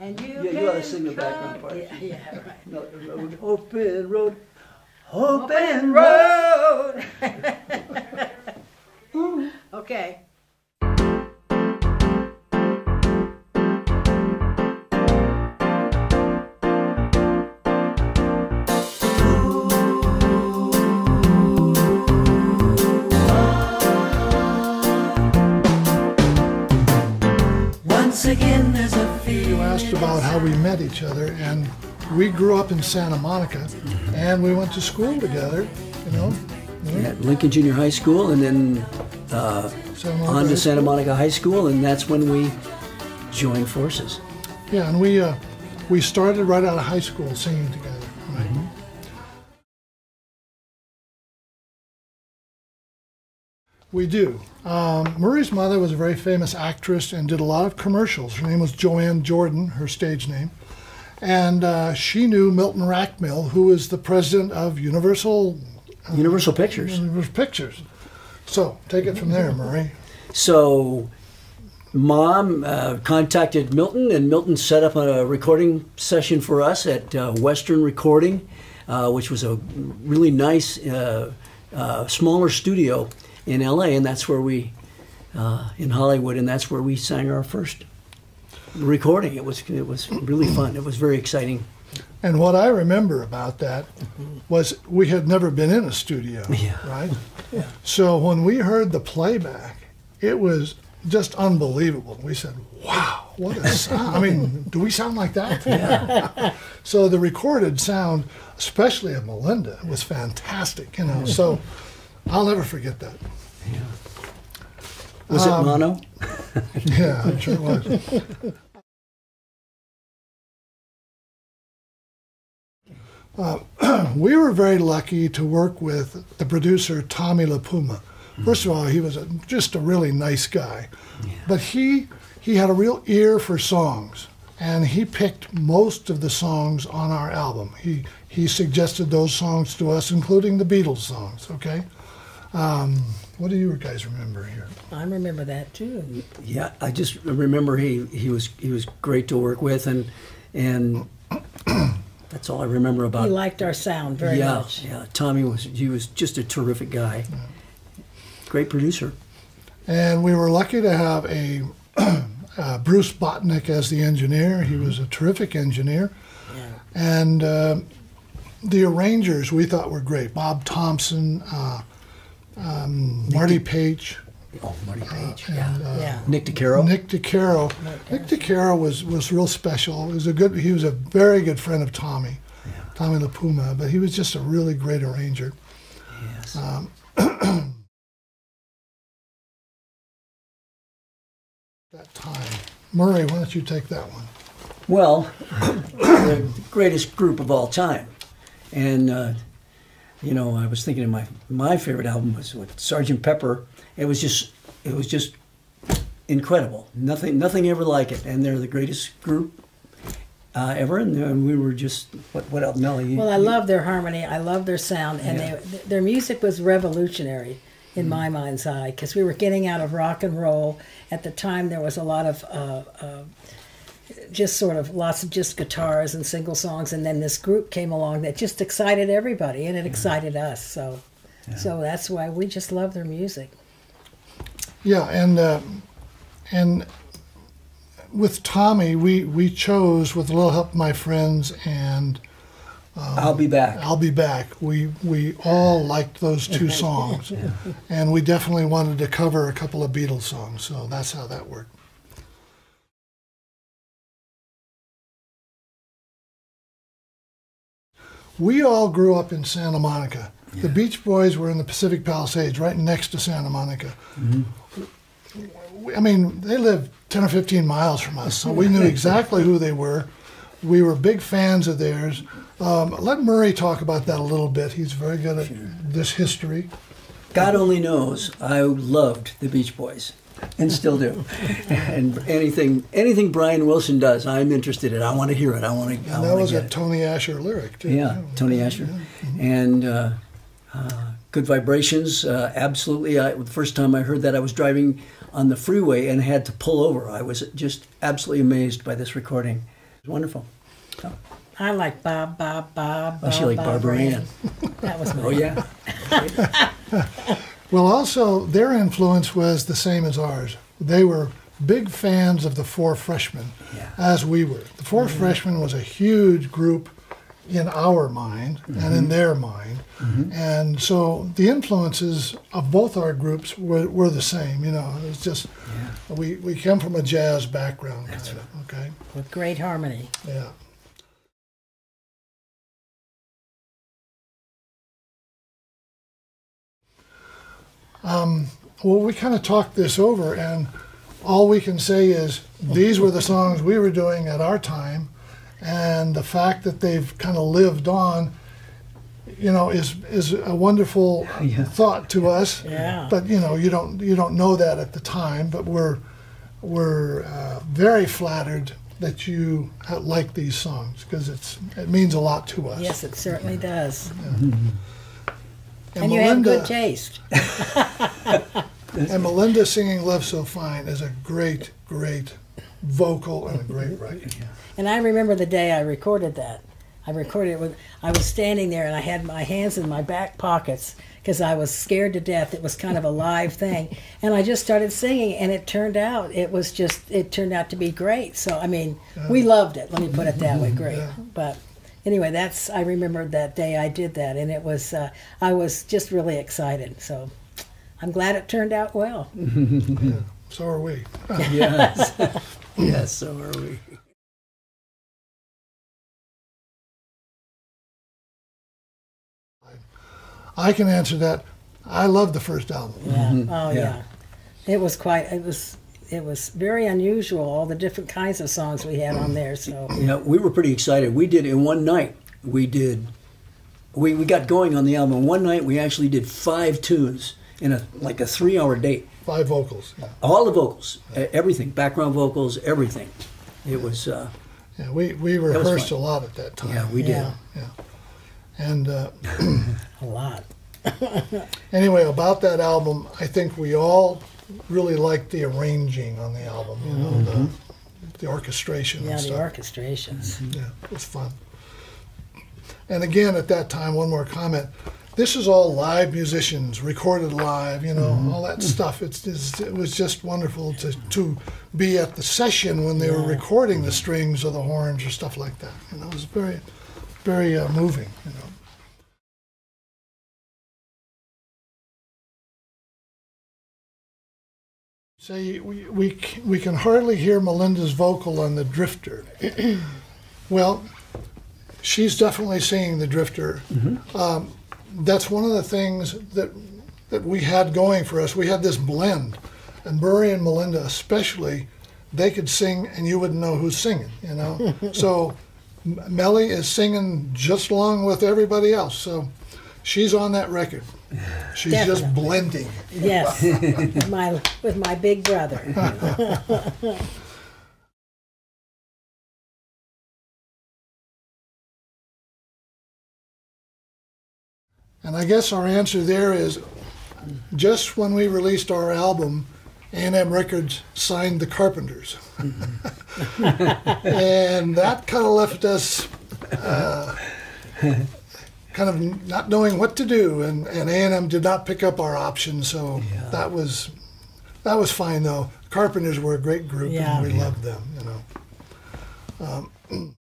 And you Yeah, you ought to sing the background part. Yeah, yeah, right. No, road, open road, Open open road. road. okay. Met each other, and we grew up in Santa Monica, and we went to school together. You know, At Lincoln Junior High School, and then uh, on to Santa School. Monica High School, and that's when we joined forces. Yeah, and we uh, we started right out of high school singing together. Right? We do. Um, Murray's mother was a very famous actress and did a lot of commercials. Her name was Joanne Jordan, her stage name. And uh, she knew Milton Rackmil, who was the president of Universal, Universal Pictures. Universal Pictures. So take it from there, Murray. So, mom uh, contacted Milton, and Milton set up a recording session for us at uh, Western Recording, uh, which was a really nice, uh, uh, smaller studio in LA, and that's where we, uh, in Hollywood, and that's where we sang our first recording. It was it was really fun. It was very exciting. And what I remember about that was we had never been in a studio, Yeah. right? So when we heard the playback, it was just unbelievable. We said, "Wow, what a sound!" I mean, do we sound like that? so the recorded sound, especially of Melinda, was fantastic. You know, so I'll never forget that. Yeah. Was Um, it mono? Yeah, I'm sure it was. Uh, we were very lucky to work with the producer Tommy LiPuma. First of all, he was a, just a really nice guy, but he he had a real ear for songs, and he picked most of the songs on our album. He he suggested those songs to us, including the Beatles songs. Okay, um, what do you guys remember here? I remember that too. Yeah, I just remember he, he was he was great to work with, and and that's all I remember about. He liked our sound very yeah, much. yeah. Tommy was he was just a terrific guy, great producer. And we were lucky to have a uh, Bruce Botnick as the engineer. He was a terrific engineer. Yeah. And uh, the arrangers we thought were great. Bob Thompson, uh, um, Marty Paich, Oh, Marty Paich. and yeah. uh, Yeah. Nick DeCaro. Nick DeCaro. Nick DeCaro was, was real special. He was a good. He was a very good friend of Tommy, Tommy LiPuma. But he was just a really great arranger. Yes. Um, that time, Murray, why don't you take that one? Well, the greatest group of all time, and uh, you know, I was thinking of my my favorite album was what Sergeant Pepper. It was just it was just incredible. Nothing nothing ever like it, and they're the greatest group uh, ever. And, and we were just what what else, Nellie? Well, I love their harmony. I love their sound, and Yeah. they, their music was revolutionary in my mind's eye because we were getting out of rock and roll at the time. There was a lot of uh, uh, just sort of lots of just guitars and single songs, and then this group came along that just excited everybody, and it excited us. So, so that's why we just love their music. Yeah, and uh, and with Tommy, we we chose with a little help of my friends and I'll be back. I'll be back. We we all liked those two songs, and we definitely wanted to cover a couple of Beatles songs. So that's how that worked. We all grew up in Santa Monica. The Beach Boys were in the Pacific Palisades, right next to Santa Monica. We- I mean, they lived 10 or 15 miles from us, so we knew exactly who they were. We were big fans of theirs. Um, let Murray talk about that a little bit. He's very good at this history. God only knows I loved the Beach Boys and still do. and anything anything Brian Wilson does, I'm interested in. I want to hear it. I want to. I And that was to a. Tony Asher lyric, too. Yeah, Tony Asher, and uh, uh, Good Vibrations. Uh, absolutely. I, the first time I heard that, I was driving on the freeway and had to pull over. I was just absolutely amazed by this recording. Wonderful. I like Bob, Bob, Bob. Oh, she Bob, like Bob Barbara Ann. Ann. That was my. Oh yeah. Well, also, their influence was the same as ours. They were big fans of the Four Freshmen, Yeah. as we were. The 4 mm-hmm. Freshmen was a huge group in our mind and in mm-hmm. their mind. Mm-hmm. And so the influences of both our groups were, were the same. You know, it's just, we, we come from a jazz background, kind of, okay? With great harmony. Yeah. Um, well, we kind of talked this over, and all we can say is these were the songs we were doing at our time, and the fact that they've kind of lived on, you know, is is a wonderful Yeah. thought to us. Yeah. But you know, you don't you don't know that at the time, but we're we're uh, very flattered that you like these songs because it's it means a lot to us. Yes, it certainly does. And, And you have Melinda, good taste. and Melinda singing "Love So Fine" is a great, great vocal and a great mm-hmm. record. And I remember the day I recorded that. I recorded it with, I was standing there and I had my hands in my back pockets because I was scared to death. It was kind of a live thing. And I just started singing and it turned out, it was just, it turned out to be great. So, I mean, we loved it. Let me put it that way. Mm-hmm. Great. Yeah. But anyway, that's, I remember that day I did that and it was, uh, I was just really excited. So I'm glad it turned out well. So are we. yes. yes. So are we. I can answer that. I love the first album. Yeah. Oh Yeah. yeah. It was quite. It was. It was very unusual. All the different kinds of songs we had on there. So Yeah, we were pretty excited. We did in one night. We did. We, we got going on the album. One night we actually did five tunes in a like a three hour date. Five vocals. Yeah, All the vocals, e- everything, background vocals, everything. It was. Uh, yeah we, we was rehearsed a lot at that time. yeah, we did. Yeah. Yeah. And uh, a lot. anyway, about that album, I think we all really liked the arranging on the album. You know, the, mm-hmm. the orchestration Yeah, and the stuff. orchestrations. Mm-hmm. Yeah, it was fun. And again, at that time, one more comment. This is all live musicians, recorded live, you know, mm-hmm. all that stuff. It's, it's it was just wonderful to to be at the session when they were recording the strings or the horns or stuff like that. You know, it was very, very uh, moving. You know. Say we, we we can hardly hear Melinda's vocal on the Drifter. well, she's definitely singing the Drifter. Um, that's one of the things that that we had going for us. We had this blend, and Murray and Melinda especially, they could sing and you wouldn't know who's singing. You know, so M- Melly is singing just along with everybody else. So she's on that record. She's just Definitely. blending. Yes, with my with my big brother. And I guess our answer there is just when we released our album, A&M Records signed the Carpenters. and that kind of left us uh, kind of not knowing what to do. And, and A&M did not pick up our option, so that was that was fine though. Carpenters were a great group Yeah. and we loved them, you know. Um,